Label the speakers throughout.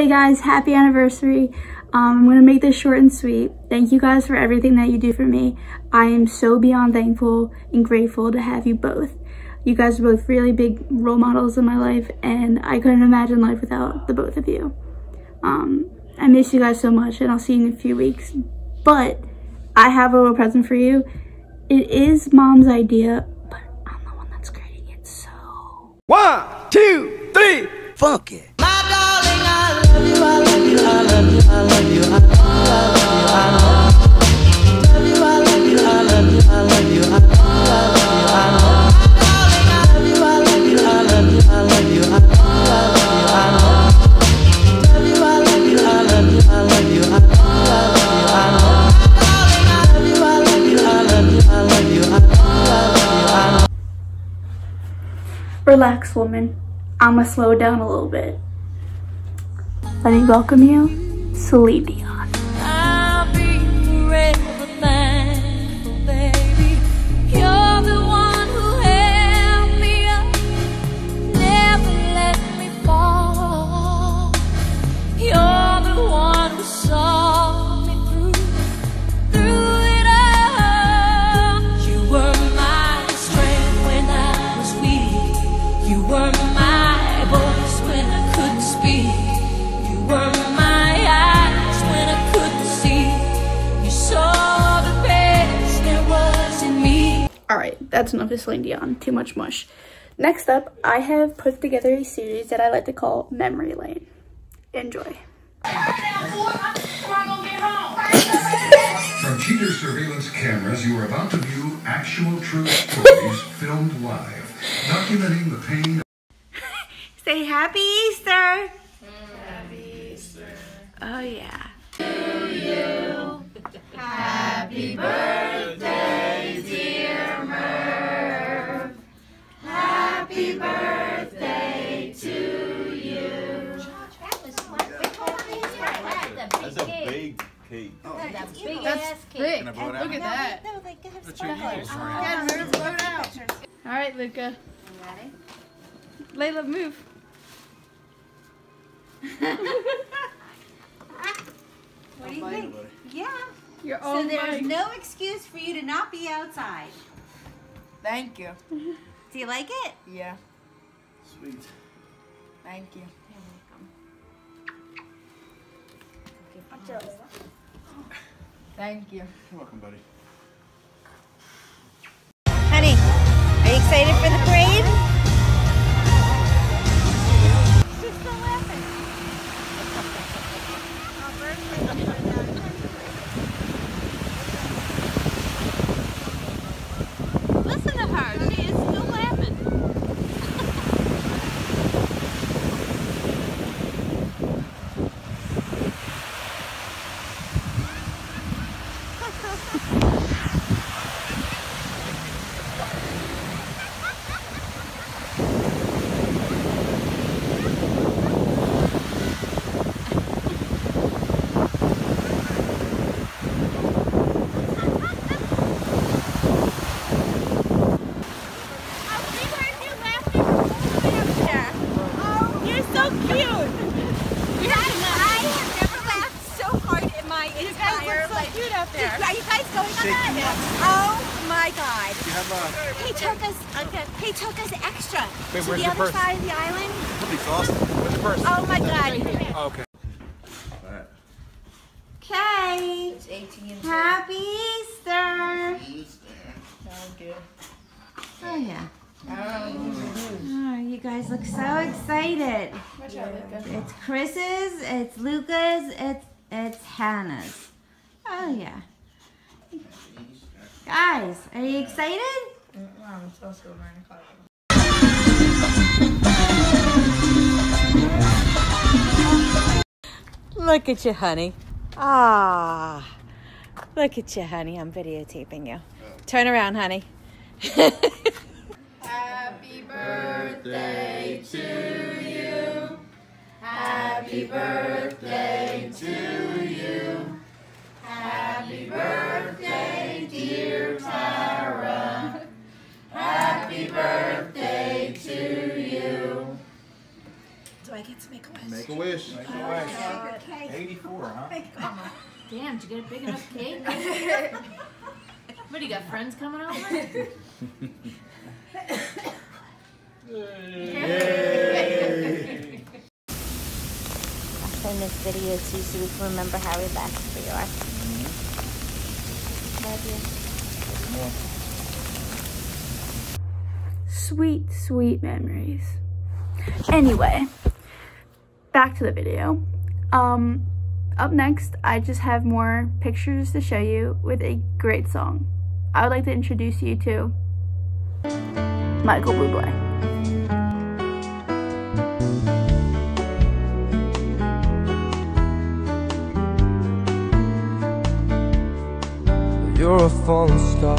Speaker 1: Hey guys, happy anniversary. Um, I'm gonna make this short and sweet. Thank you guys for everything that you do for me. I am so beyond thankful and grateful to have you both. You guys are both really big role models in my life and I couldn't imagine life without the both of you. Um, I miss you guys so much and I'll see you in a few weeks. But I have a little present for you. It is mom's idea, but I'm the one that's creating it, so.
Speaker 2: One, two, three, funk it.
Speaker 1: Relax, woman. I'ma slow down a little bit. Let me welcome you, Celine Dion. That's enough of Celine Dion. Too much mush. Next up, I have put together a series that I like to call Memory Lane. Enjoy.
Speaker 3: From cheater surveillance cameras, you are about to view actual true stories filmed live, documenting the pain
Speaker 1: Say Happy Easter! Happy Easter. Oh yeah.
Speaker 4: That's cake. Can I blow it?
Speaker 5: Look at that.
Speaker 6: No, like, have
Speaker 4: That's
Speaker 6: some
Speaker 4: your
Speaker 6: colors.
Speaker 4: nose, right?
Speaker 5: Yeah,
Speaker 6: let's
Speaker 5: move,
Speaker 6: do
Speaker 5: blow it out. All right, Luca.
Speaker 6: Ready?
Speaker 5: Layla, move.
Speaker 6: What do you think? Yeah.
Speaker 5: You're
Speaker 6: So there's
Speaker 5: mine.
Speaker 6: no excuse for you to not be outside.
Speaker 5: Thank you.
Speaker 6: Do you like it?
Speaker 5: Yeah,
Speaker 4: Sweet.
Speaker 5: thank you. Thank you.
Speaker 4: You're welcome, buddy.
Speaker 7: Ha ha ha! You guys going on that? Oh my god.
Speaker 4: You have a.
Speaker 7: He took us. He took us extra
Speaker 4: Wait,
Speaker 7: to
Speaker 4: where's
Speaker 7: the
Speaker 4: your
Speaker 7: other
Speaker 4: purse?
Speaker 7: side of the island.
Speaker 4: Pretty awesome. Where's your purse?
Speaker 7: Oh my god.
Speaker 4: Oh, okay.
Speaker 6: Okay.
Speaker 5: It's
Speaker 6: Happy Easter.
Speaker 5: Thank oh, you.
Speaker 6: Oh, yeah. Oh, you guys look so excited.
Speaker 5: Watch out, Luca.
Speaker 6: It's Chris's, it's Luca's, it's it's Hannah's. Oh yeah. Guys, are you excited?
Speaker 5: Mom, it's also 9 o'clock.
Speaker 8: Look at you, honey. Ah, look at you, honey. I'm videotaping you. Turn around, honey.
Speaker 5: Happy birthday to you. Happy birthday to you. I get to make a wish?
Speaker 4: Make a wish. Make a wish. 84, huh?
Speaker 9: Damn, did you get a big enough cake? what, do you got friends coming over?
Speaker 10: I'll send this video to you so we can remember how relaxed we are. Mm-hmm. Love you.
Speaker 1: Sweet, sweet memories. Anyway, back to the video. Um, up next, I just have more pictures to show you with a great song. I would like to introduce you to Michael Bublé.
Speaker 11: You're a falling star.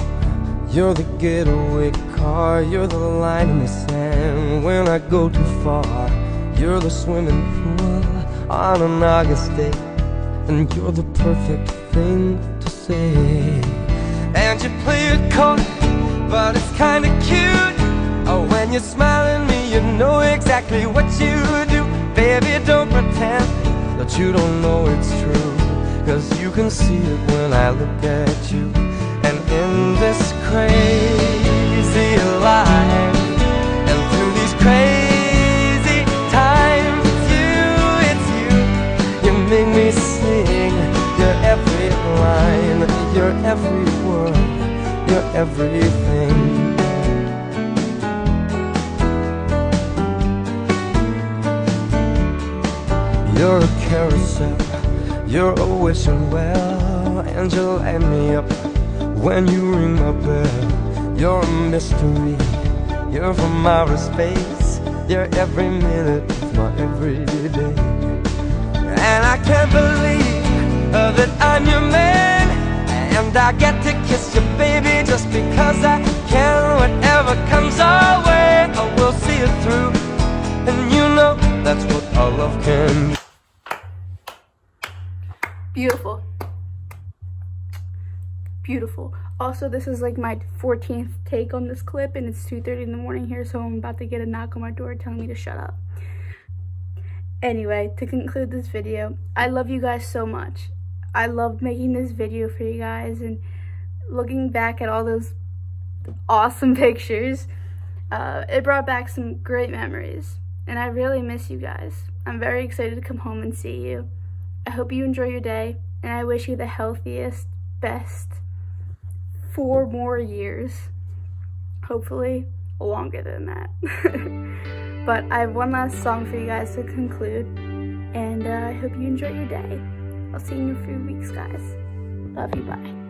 Speaker 11: You're the getaway car. You're the line in the sand when I go too far. You're the swimming pool on an August day. And you're the perfect thing to say. And you play it cold, but it's kinda cute. Oh, when you're smiling at me, you know exactly what you do. Baby, don't pretend that you don't know it's true. Cause you can see it when I look at you And in this crazy life every word Your everything You're a carousel you're always well, and you light me up when you ring my bell. You're a mystery, you're from outer space. You're every minute of my everyday. And I can't believe that I'm your man. And I get to kiss you, baby, just because I can. Whatever comes our way, I will see it through. And you know that's what our love can be.
Speaker 1: Beautiful. Beautiful. Also, this is like my 14th take on this clip and it's 2.30 in the morning here, so I'm about to get a knock on my door telling me to shut up. Anyway, to conclude this video, I love you guys so much. I loved making this video for you guys and looking back at all those awesome pictures. Uh, it brought back some great memories and I really miss you guys. I'm very excited to come home and see you. I hope you enjoy your day, and I wish you the healthiest, best four more years. Hopefully, longer than that. but I have one last song for you guys to conclude, and uh, I hope you enjoy your day. I'll see you in a few weeks, guys. Love you, bye.